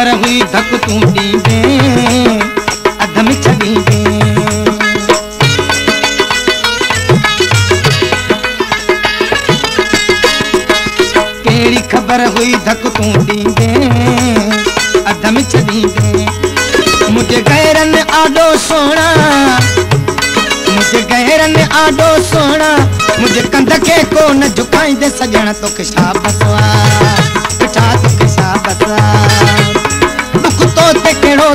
ख़बर हुई धक तूं ॾींदे अध में छॾींदे कहिड़ी ख़बर हुई धक तूं ॾींदे अध में छॾींदे मुंहिंजे गैरनि आॾो सोणा मुंहिंजे गैरनि आॾो सोणा मुंहिंजे कंध खे कोन झुकाईंदे सॼण तोखे छा बसवा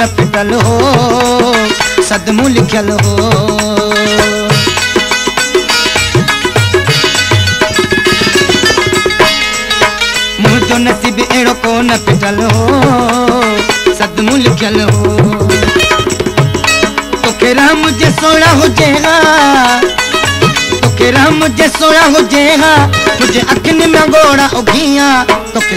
कोन फिटल हो सदमूं लिखियल हो। नसीब फिटल हो सदमूं लिखियल हो। तोखे राम जे तोखे राम जे मुंहिंजे अखियुनि में गोड़ा तोखे तोखे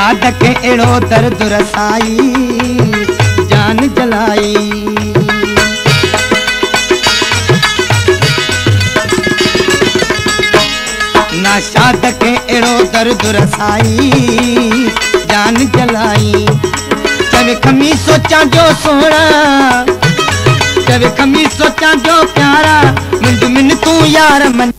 शाद खे अहिड़ो दर्द रसाई जान जलाई। ना शाद खे अहिड़ो दर्द रसाई जान जलाई। चवे खमी सोचां जो सोणा चवे खमी सोचा जो प्यारा मुंहिंजो मिन तूं यार मन